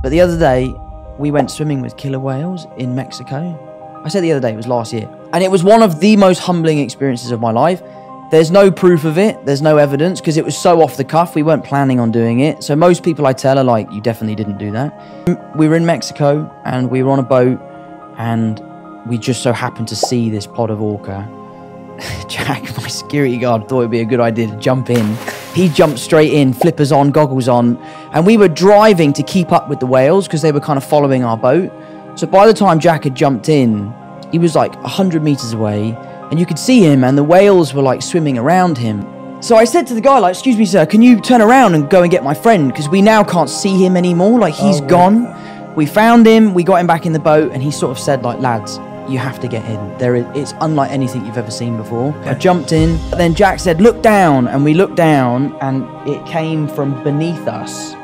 But the other day, we went swimming with killer whales in Mexico. I said the other day, it was last year. And it was one of the most humbling experiences of my life. There's no proof of it, there's no evidence because it was so off the cuff. We weren't planning on doing it. So most people I tell are like, you definitely didn't do that. We were in Mexico and we were on a boat and we just so happened to see this pod of orca. Jack, my security guard, thought it'd be a good idea to jump in. He jumped straight in, flippers on, goggles on, and we were driving to keep up with the whales because they were kind of following our boat. So by the time Jack had jumped in, he was like 100 meters away and you could see him and the whales were like swimming around him. So I said to the guy like, "Excuse me, sir, can you turn around and go and get my friend because we now can't see him anymore. Like he's Oh, gone." We found him, we got him back in the boat and he sort of said like, "Lads, you have to get in. There is it's unlike anything you've ever seen before." I jumped in. but Then Jack said, "Look down." And we looked down and it came from beneath us